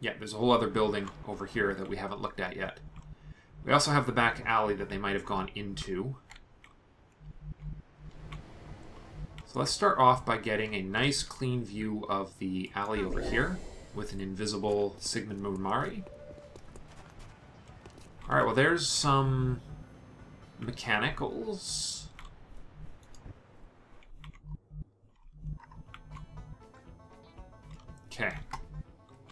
Yeah, there's a whole other building over here that we haven't looked at yet. We also have the back alley that they might have gone into. So let's start off by getting a nice clean view of the alley over here with an invisible Sigmund Mumari. Alright, well there's some mechanicals.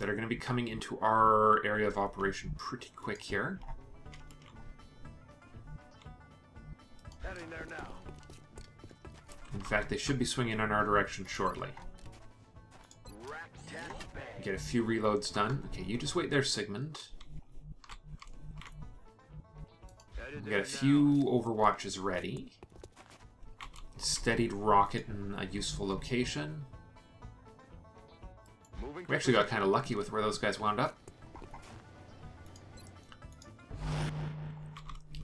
That are going to be coming into our area of operation pretty quick here. Heading there now. In fact, they should be swinging in our direction shortly. Rat tat bang. Get a few reloads done. Okay, you just wait there, Sigmund. We got a few overwatches ready. Steadied rocket in a useful location. Moving We actually got kind of lucky with where those guys wound up.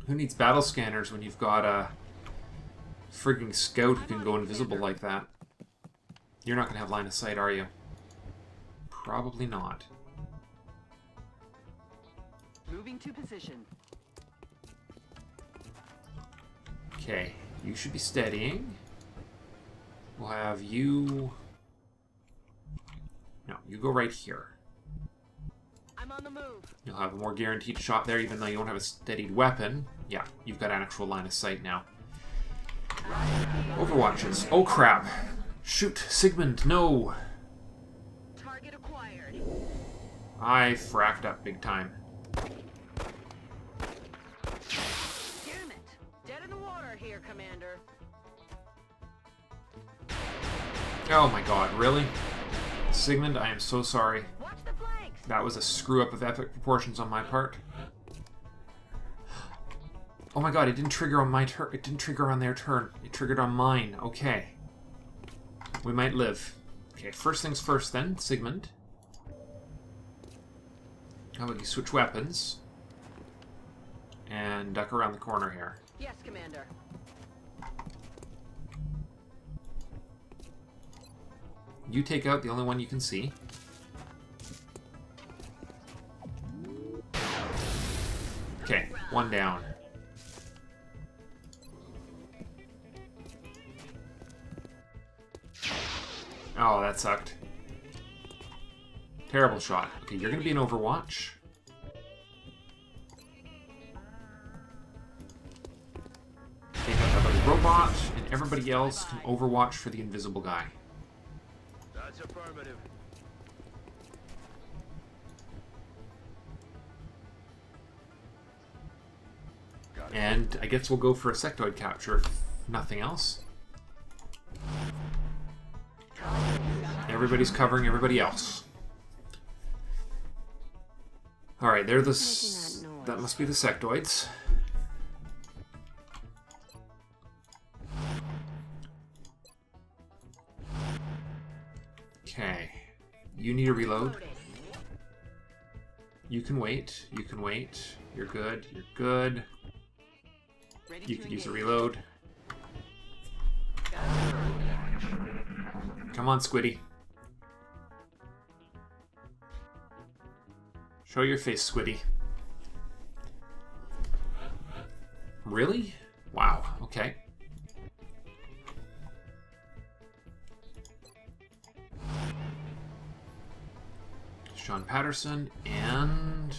Who needs battle scanners when you've got a frigging scout who can go invisible like that? You're not going to have line of sight, are you? Probably not. Moving to position. Okay, you should be steadying. We'll have you... No, you go right here. I'm on the move. You'll have a more guaranteed shot there, even though you won't have a steadied weapon. Yeah, you've got an actual line of sight now. Overwatches. Oh crap. Shoot, Sigmund, no! Target acquired. I fracked up big time. Damn it. Dead in the water here, Commander. Oh my god, really? Sigmund, I am so sorry. Watch the flanks. That was a screw up of epic proportions on my part. Oh my god, it didn't trigger on my turn. It didn't trigger on their turn. It triggered on mine. Okay. We might live. Okay, first things first then, Sigmund. How about you switch weapons? And duck around the corner here. Yes, Commander. You take out the only one you can see. Okay, one down. Oh, that sucked. Terrible shot. Okay, you're gonna be an Overwatch. Take out that robot, and everybody else can Overwatch for the invisible guy. That's affirmative. And I guess we'll go for a sectoid capture, if nothing else. Everybody's covering everybody else. Alright, they're the... S- Making that noise? that must be the sectoids. You need a reload. You can wait. You can wait. You're good. You're good. Ready You could use a reload. Come on, Squiddy. Show your face, Squiddy. Really? Wow, okay. Sean Patterson and.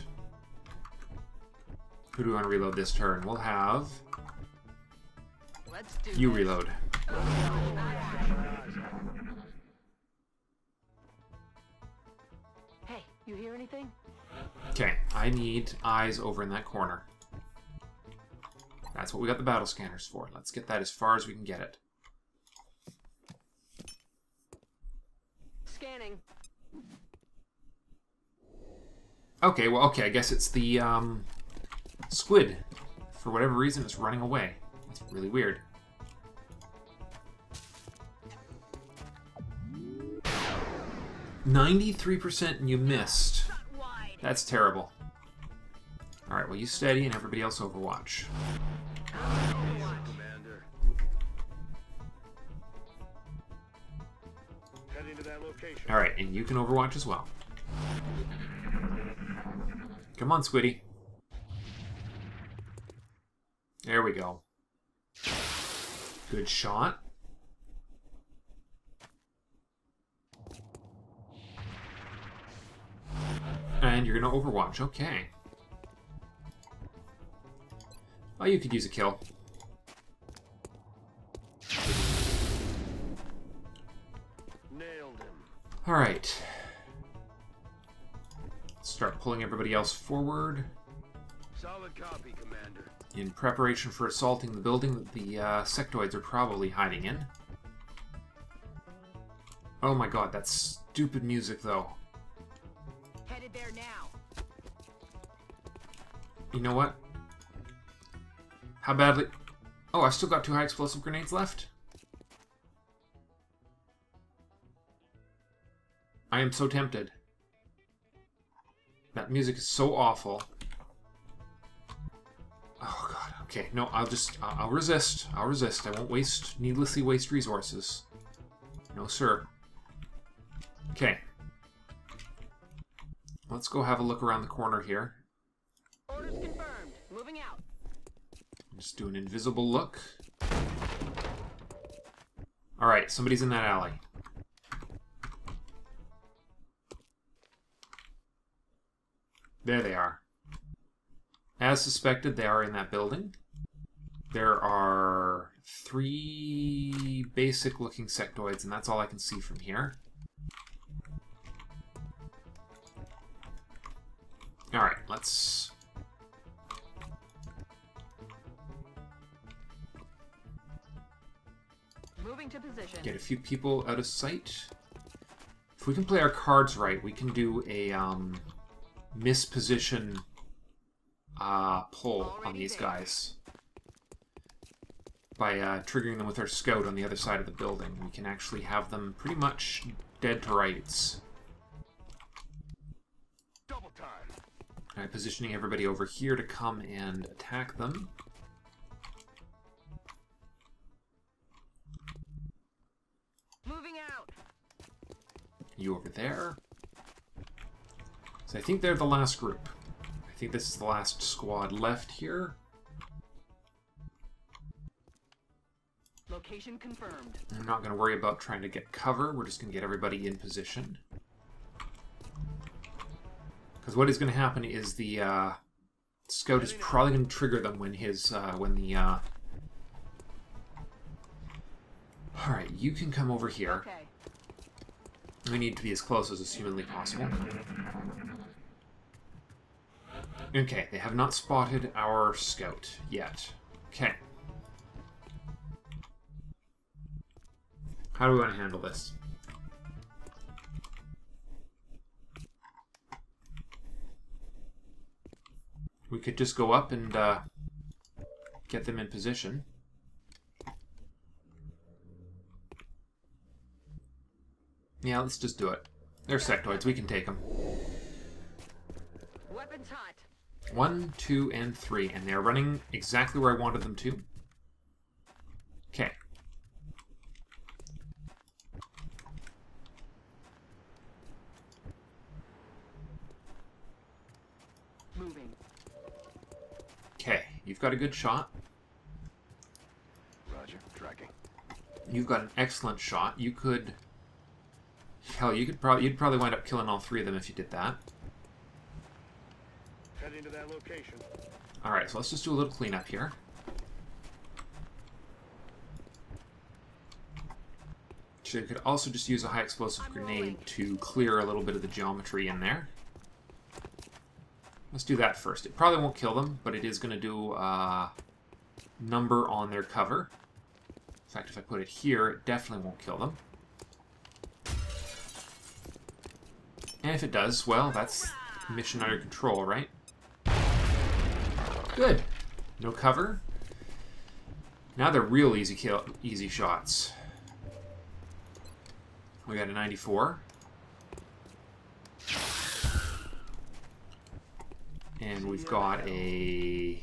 Who do we want to reload this turn? We'll have. Let's do You this. reload. Hey, you hear anything? Okay, I need eyes over in that corner. That's what we got the battle scanners for. Let's get that as far as we can get it. Scanning. Okay, well, okay, I guess it's the, um, squid. For whatever reason, it's running away. It's really weird. Ninety-three percent, and you missed. That's terrible. All right, well, you steady, and everybody else overwatch. All right, and you can overwatch as well. Come on, Squiddy. There we go. Good shot. And you're gonna overwatch, okay. Oh, you could use a kill. Nailed him. Alright. Start pulling everybody else forward Solid copy, Commander. in preparation for assaulting the building that the uh, sectoids are probably hiding in. Oh my god, that stupid music though. Headed there now. You know what? How badly... Oh, I still got two high explosive grenades left? I am so tempted. That music is so awful. Oh god, okay. No, I'll just... I'll, resist. I'll resist. I won't waste... needlessly waste resources. No, sir. Okay. Let's go have a look around the corner here. Orders confirmed. Moving out. Just do an invisible look. Alright, somebody's in that alley. There they are. As suspected, they are in that building. There are three basic looking sectoids, and that's all I can see from here. Alright, let's Moving to position. get a few people out of sight. If we can play our cards right, we can do a um, misposition uh, pull on these there. guys. By uh, triggering them with our scout on the other side of the building. We can actually have them pretty much dead to rights. Double time. Alright, positioning everybody over here to come and attack them. Moving out. You over there. So I think they're the last group. I think this is the last squad left here. Location confirmed. I'm not going to worry about trying to get cover. We're just going to get everybody in position. Because what is going to happen is the uh, scout is probably going to trigger them when his uh, when the. Uh... All right, you can come over here. Okay. We need to be as close as is humanly possible. Okay, they have not spotted our scout yet. Okay. How do we want to handle this? We could just go up and uh, get them in position. Yeah, let's just do it. They're sectoids. We can take them. Weapons hot. One, two, and three. And they're running exactly where I wanted them to. Okay. Moving. Okay. You've got a good shot. Roger. Tracking. You've got an excellent shot. You could... Hell, you could probably you'd probably wind up killing all three of them if you did that. Heading to that location. Alright, so let's just do a little cleanup here. So you could also just use a high explosive grenade to clear a little bit of the geometry in there. Let's do that first. It probably won't kill them, but it is going to do a number on their cover. In fact, if I put it here, it definitely won't kill them. And if it does, well, that's mission under control, right? Good. No cover. Now they're real easy kill, easy shots. We got a 94. And we've got a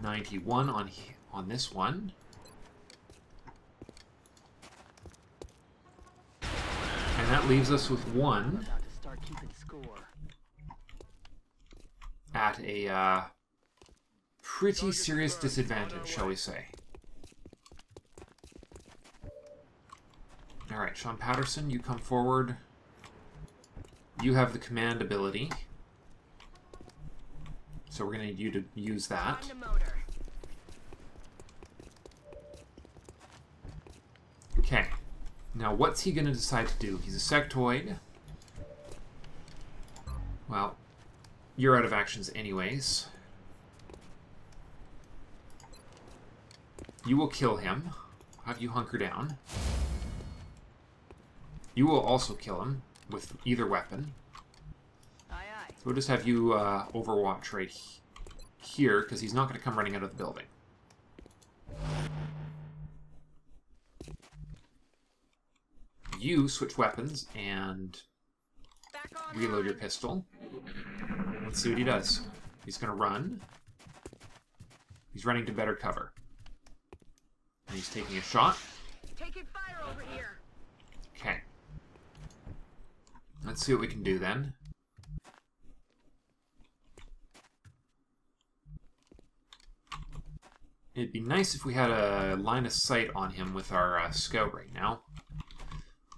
91 on on this one. And that leaves us with one. About to start keeping score. At a uh, pretty serious disadvantage, shall we say. Alright, Sean Patterson, you come forward. You have the command ability. So we're going to need you to use that. Find a motor. Okay. Now, what's he going to decide to do? He's a sectoid. You're out of actions anyways. You will kill him. Have you hunker down. You will also kill him with either weapon. Aye aye. So we'll just have you uh, overwatch right he- here, because he's not going to come running out of the building. You switch weapons and reload your pistol. Let's see what he does. He's going to run. He's running to better cover. And he's taking a shot. Taking fire over here. Okay. Let's see what we can do then. It'd be nice if we had a line of sight on him with our uh, scout right now.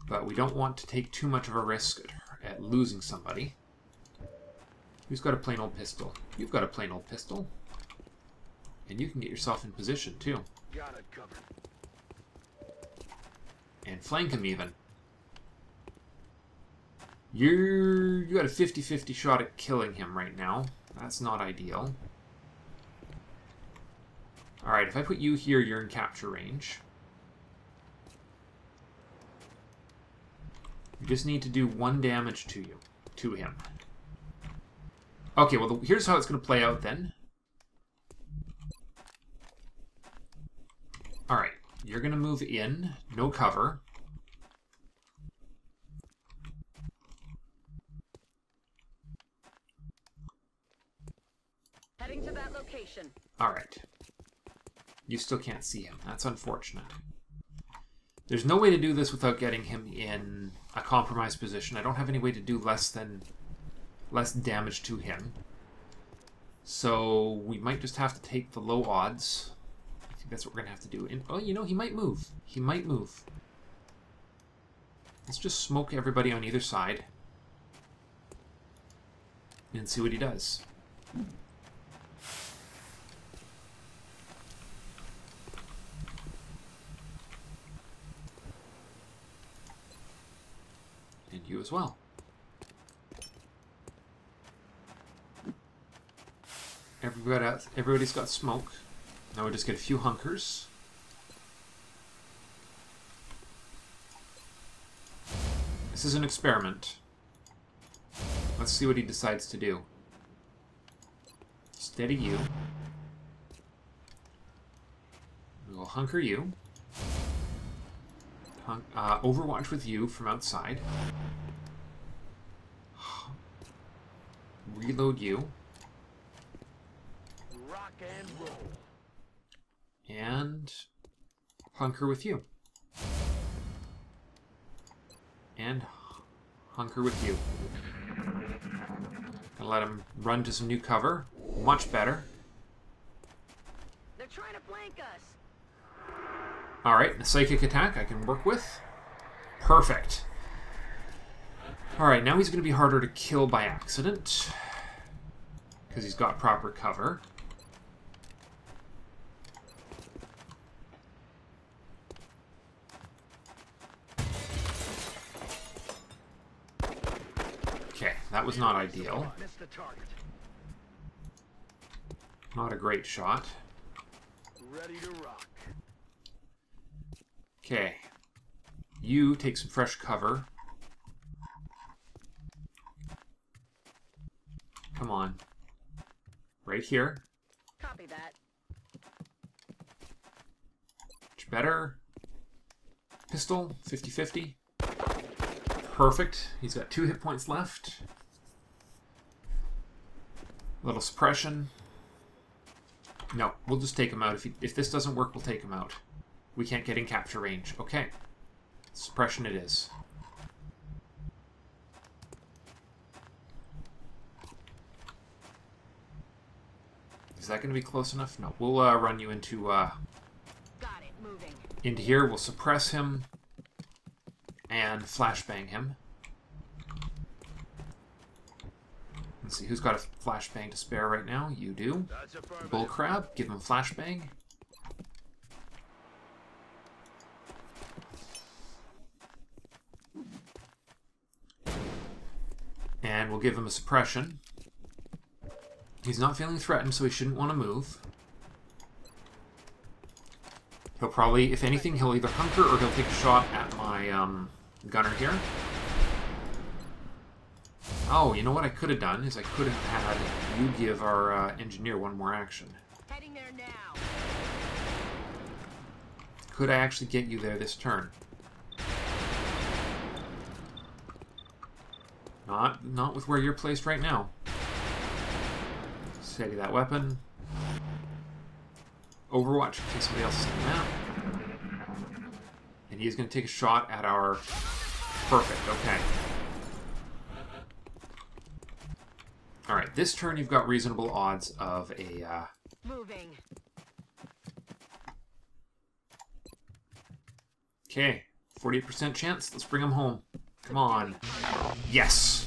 But we don't want to take too much of a risk at, at losing somebody. Who's got a plain old pistol? You've got a plain old pistol. And you can get yourself in position too. Got it covered. and flank him even. You're you got a 50-50 shot at killing him right now. That's not ideal. Alright, if I put you here, you're in capture range. You just need to do one damage to you, to him. Okay, well, the, here's how it's going to play out then. Alright, you're going to move in, no cover. Heading to that location. Alright. You still can't see him. That's unfortunate. There's no way to do this without getting him in a compromised position. I don't have any way to do less than less damage to him. So we might just have to take the low odds. I think that's what we're gonna have to do. And oh, you know, he might move. He might move. Let's just smoke everybody on either side. And see what he does. And you as well. Everybody, else- everybody's got smoke. Now we just get a few hunkers. This is an experiment. Let's see what he decides to do. Steady you. We will hunker you. Uh, Overwatch with you from outside. Reload you. And roll. And hunker with you. And hunker with you. Gonna let him run to some new cover. Much better. They're trying to flank us. Alright, the psychic attack I can work with. Perfect. Alright, now he's going to be harder to kill by accident. Because he's got proper cover. Okay, that was not ideal. Missed the target. Not a great shot. Ready to rock. Okay. You take some fresh cover. Come on. Right here. Copy that. Much better. Pistol, 50-50. Perfect. He's got two hit points left. A little suppression. No, we'll just take him out. If, he, if this doesn't work, we'll take him out. We can't get in capture range. Okay. Suppression it is. Is that going to be close enough? No. We'll uh, run you into uh, into here. We'll suppress him and flashbang him. Let's see who's got a flashbang to spare right now. You do. Bullcrab, give him a flashbang. And we'll give him a suppression. He's not feeling threatened, so he shouldn't want to move. He'll probably, if anything, he'll either hunker or he'll take a shot at my um, gunner here. Oh, you know what I could have done is I could have had you give our uh, engineer one more action. Heading there now. Could I actually get you there this turn? Not, not with where you're placed right now. Steady that weapon. Overwatch in case somebody else is that. And he's going to take a shot at our... Perfect, okay. Alright, this turn you've got reasonable odds of a... Uh, Moving. Okay, 48% chance. Let's bring him home. Come on. Yes!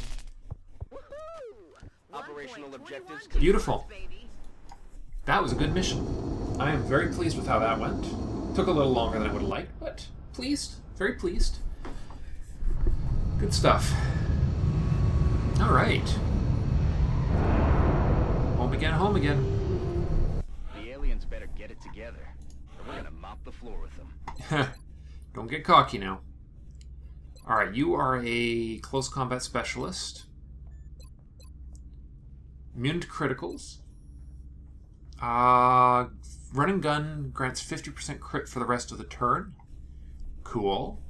Operational objectives Beautiful. That was a good mission. I am very pleased with how that went. Took a little longer than I would have liked, but pleased. Very pleased. Good stuff. Alright. Home again, home again. The aliens better get it together, or we're gonna mop the floor with them. Don't get cocky now. Alright, you are a close combat specialist. Immune to criticals. Uh, run and gun grants 50% crit for the rest of the turn. Cool.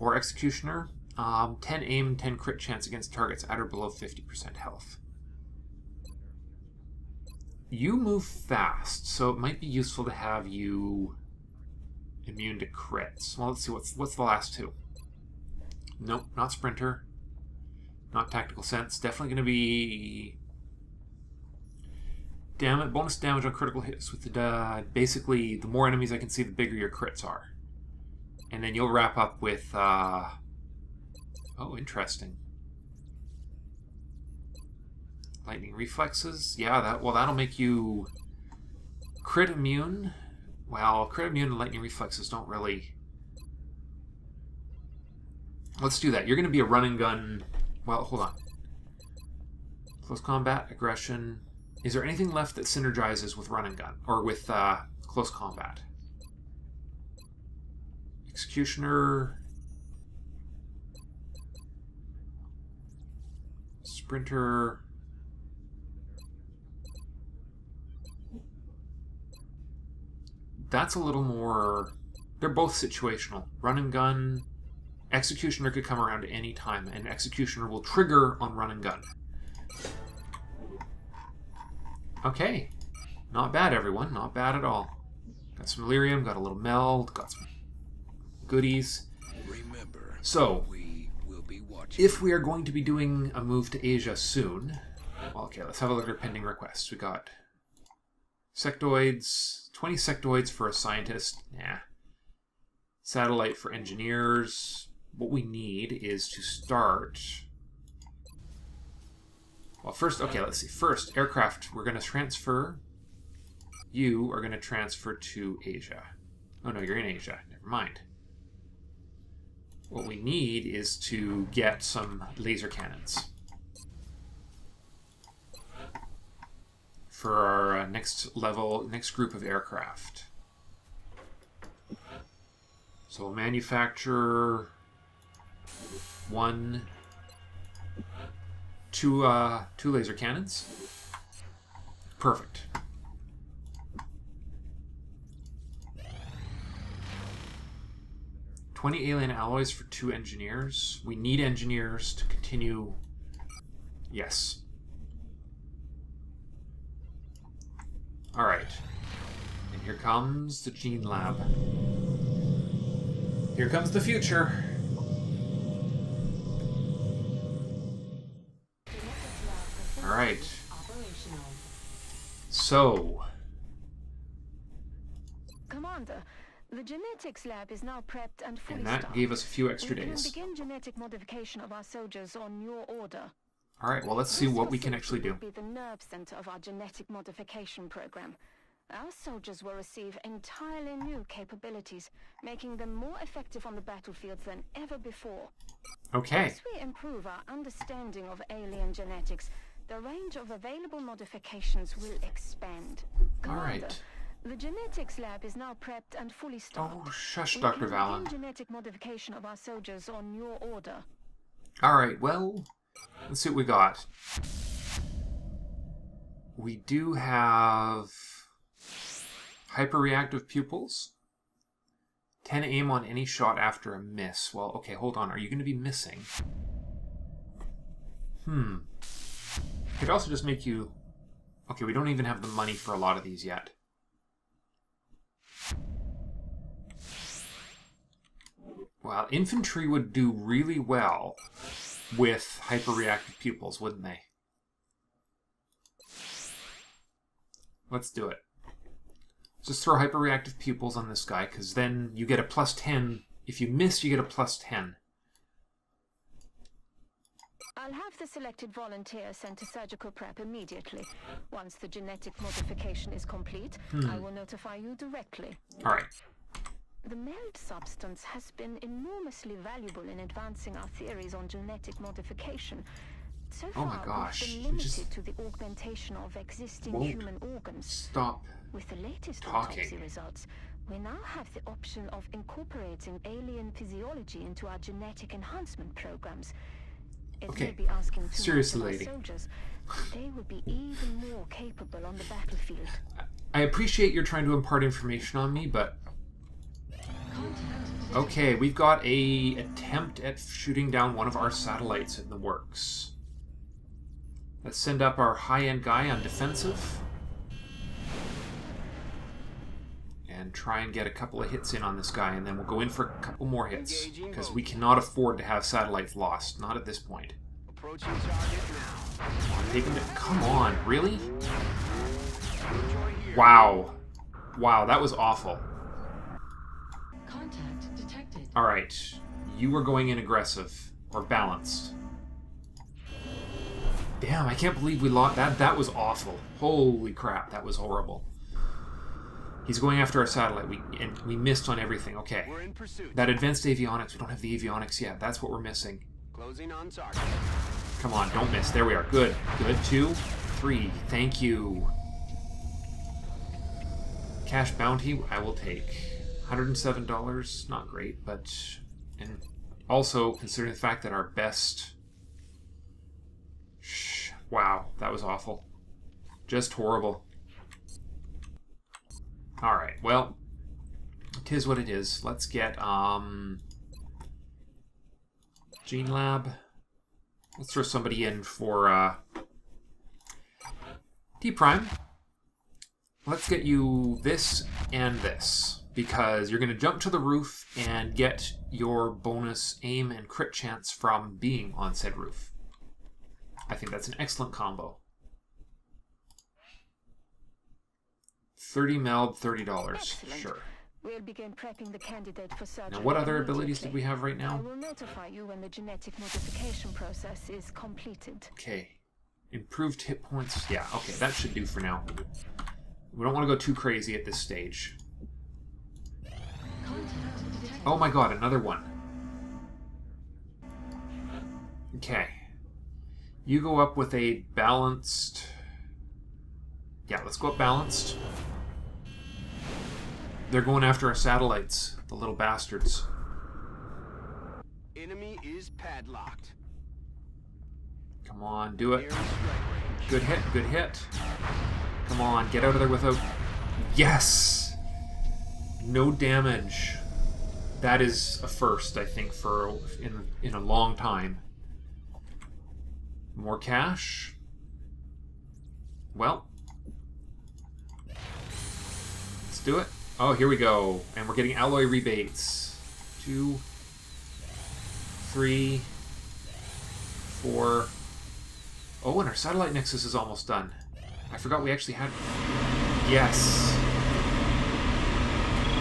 Or Executioner. Um, 10 aim, 10 crit chance against targets at or below 50% health. You move fast, so it might be useful to have you immune to crits. Well, let's see what's what's the last two. Nope, not sprinter. Not tactical sense. Definitely going to be damage bonus damage on critical hits with the uh, basically the more enemies I can see, the bigger your crits are. And then you'll wrap up with uh, oh, interesting. Lightning reflexes. Yeah, that well that'll make you crit immune. Well, crit immune and lightning reflexes don't really. Let's do that. You're going to be a run and gun. Well, hold on. Close combat, aggression. Is there anything left that synergizes with run and gun or with uh, close combat? Executioner. Sprinter. That's a little more. They're both situational. Run and gun. Executioner could come around at any time, and Executioner will trigger on run and gun. Okay. Not bad, everyone. Not bad at all. Got some Elerium, got a little meld, got some goodies. Remember, So, we will be watching. if we are going to be doing a move to Asia soon, well, okay, let's have a look at our pending requests. We got sectoids, 20 sectoids for a scientist. Nah. Satellite for engineers. What we need is to start. Well, first, okay, let's see. First, aircraft, we're going to transfer. You are going to transfer to Asia. Oh, no, you're in Asia. Never mind. What we need is to get some laser cannons for our uh, next level, next group of aircraft. So we'll manufacture one, two, uh, two laser cannons. Perfect. Twenty alien alloys for two engineers. We need engineers to continue. Yes. All right. And here comes the gene lab. Here comes the future. All right. So, Commander, the genetics lab is now prepped and fully and that staffed. gave us a few extra we days. can begin genetic modification of our soldiers on your order. All right, well, let's see what we can actually do. be the nerve center of our genetic modification program. Our soldiers will receive entirely new capabilities, making them more effective on the battlefield than ever before. Okay. As we improve our understanding of alien genetics, the range of available modifications will expand. All right. The genetics lab is now prepped and fully staffed. Oh, shush, Dr. Vahlen. genetic modification of our soldiers on your order. All right, well, let's see what we got. We do have hyperreactive pupils. 10 aim on any shot after a miss. Well, okay, hold on. Are you going to be missing? Hmm. Could also just make you... Okay, we don't even have the money for a lot of these yet. Well, infantry would do really well with hyperreactive pupils, wouldn't they? Let's do it. Just throw hyperreactive pupils on this guy, because then you get a plus 10. If you miss, you get a plus 10. I'll have the selected volunteer sent to surgical prep immediately. Once the genetic modification is complete, hmm. I will notify you directly. Alright. The meld substance has been enormously valuable in advancing our theories on genetic modification. So Oh far, my gosh, we've been limited just to the augmentation of existing won't human organs. Stop. With the latest talking. autopsy results, we now have the option of incorporating alien physiology into our genetic enhancement programs. It Okay, may be asking too seriously, much of lady. our soldiers, they would be even more capable on the battlefield. I appreciate you're trying to impart information on me, but okay, we've got a attempt at shooting down one of our satellites in the works. Let's send up our high-end guy on defensive. And try and get a couple of hits in on this guy, and then we'll go in for a couple more hits. Because we cannot afford to have satellites lost. Not at this point. Approaching target now. Take him to- Come on, really? Wow. Wow, that was awful. Detected. Alright. You were going in aggressive. Or balanced. Damn, I can't believe we lost that. That was awful. Holy crap, that was horrible. He's going after our satellite. We and we missed on everything. Okay. We're in pursuit. That advanced avionics, we don't have the avionics yet. That's what we're missing. Closing on target. Come on, don't miss. There we are. Good. Good. Two, three. Thank you. Cash bounty, I will take. $107. Not great, but. And also, considering the fact that our best. Shh. Wow, that was awful. Just horrible. Alright, well. Tis what it is. Let's get, um. Gene Lab. Let's throw somebody in for uh, D Prime. Let's get you this and this because you're going to jump to the roof and get your bonus aim and crit chance from being on said roof. I think that's an excellent combo. 30 meld, $30. Excellent. Sure. We'll begin prepping the candidate for surgery. Now, what other abilities did we have right I now? will notify you when the genetic modification process is completed. Okay. Improved hit points. Yeah, okay, that should do for now. We don't want to go too crazy at this stage. Oh my god, another one. Okay. You go up with a balanced. Yeah, let's go up balanced. They're going after our satellites, the little bastards. Enemy is padlocked. Come on, do it. Near strike range. Good hit, good hit. Come on, get out of there without. Yes! No damage. That is a first, I think, for in in a long time. More cash. Well, let's do it. Oh, here we go, and we're getting alloy rebates. Two, three, four. Oh, and our satellite nexus is almost done. I forgot we actually had. Yes.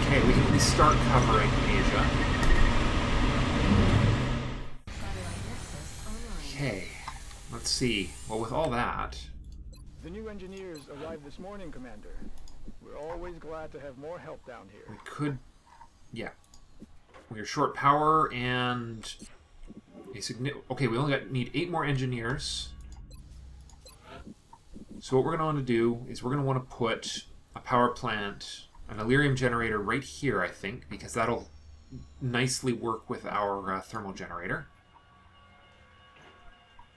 Okay, we can at least start covering Asia. Okay, let's see. Well, with all that, The new engineers arrived this morning, Commander. We're always glad to have more help down here. we could. Yeah. We are short power and a significant. Okay, we only got need eight more engineers. So what we're going to want to do is we're going to want to put a power plant, an Elerium generator right here, I think, because that'll nicely work with our uh, thermal generator.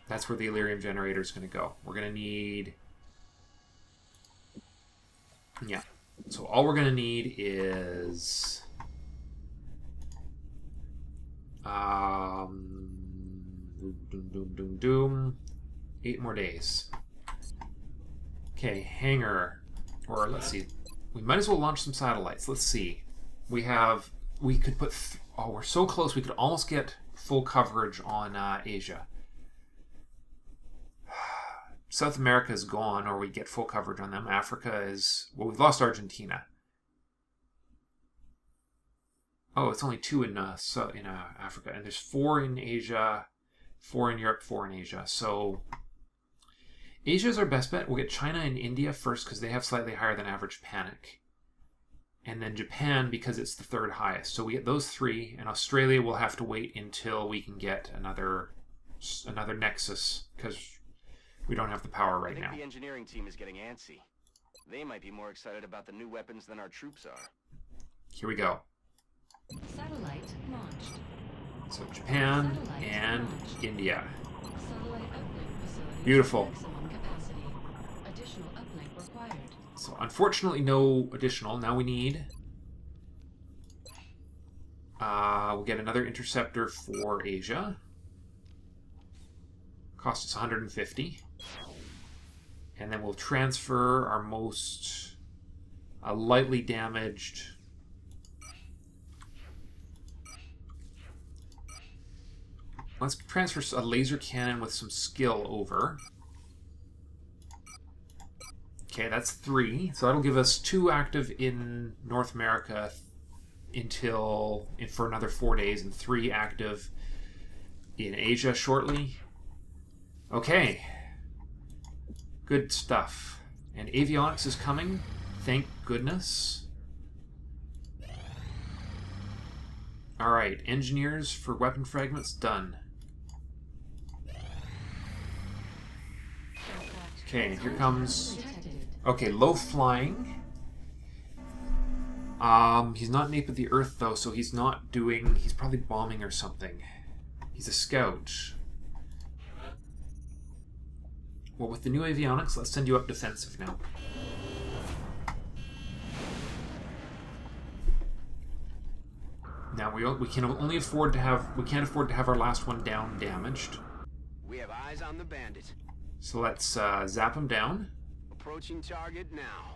That's where the Elerium generator is going to go. We're going to need... Yeah. So all we're going to need is... Um, doom, doom, doom, doom. Eight more days. Okay, hangar. Or let's see. We might as well launch some satellites. Let's see. We have. We could put. Oh, we're so close. We could almost get full coverage on uh, Asia. South America is gone, or we get full coverage on them. Africa is. Well, we've lost Argentina. Oh, it's only two in uh, so in uh, Africa, and there's four in Asia, four in Europe, four in Asia. So Asia is our best bet. We'll get China and India first because they have slightly higher than average panic, and then Japan because it's the third highest. So we get those three, and Australia will have to wait until we can get another another nexus because we don't have the power I right think now. the engineering team is getting antsy. They might be more excited about the new weapons than our troops are. Here we go. Satellite launched. So Japan Satellite and launched. India. Satellite uplink facility. Beautiful. Maximum capacity. Additional uplink required. So unfortunately, no additional. Now we need. Uh, we'll get another interceptor for Asia. Cost us 150. And then we'll transfer our most uh, lightly damaged. Let's transfer a laser cannon with some skill over. Okay, that's three. So that'll give us two active in North America until for another four days, and three active in Asia shortly. Okay, good stuff. And avionics is coming. Thank goodness. All right, engineers for weapon fragments done. Okay, here comes. Okay, low flying. Um, he's not an ape of the earth though, so he's not doing. He's probably bombing or something. He's a scout. Well, with the new avionics, let's send you up defensive now. Now we we can only afford to have we can't afford to have our last one down damaged. We have eyes on the bandit. So let's uh, zap him down. Approaching target now.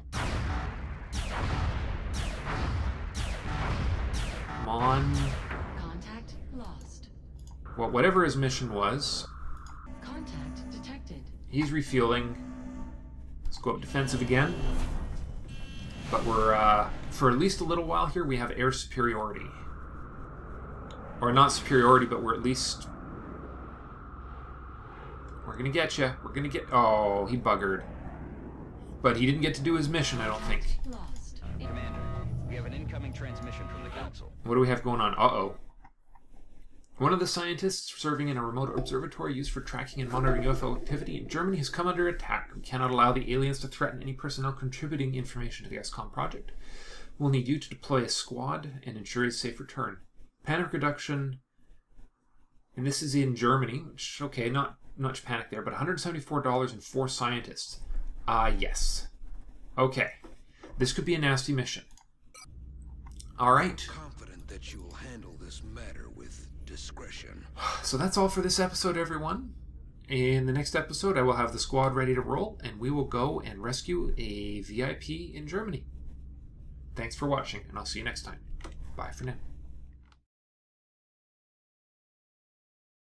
Come on. Contact lost. Well, whatever his mission was, Contact detected. He's refueling. Let's go up defensive again. But we're, uh, for at least a little while here, we have air superiority. Or not superiority, but we're at least. We're gonna get you. We're gonna get. Oh, he buggered. But he didn't get to do his mission, I don't think. Lost. Commander, we have an incoming transmission from the Council. What do we have going on? Uh oh. One of the scientists serving in a remote observatory used for tracking and monitoring UFO activity in Germany has come under attack. We cannot allow the aliens to threaten any personnel contributing information to the XCOM project. We'll need you to deploy a squad and ensure his safe return. Panic reduction, and this is in Germany, which, okay, not much panic there, but $174 and four scientists. Ah, yes. Okay. This could be a nasty mission. All right. Confident that you will handle this matter with discretion. So that's all for this episode, everyone. In the next episode, I will have the squad ready to roll, and we will go and rescue a VIP in Germany. Thanks for watching, and I'll see you next time. Bye for now.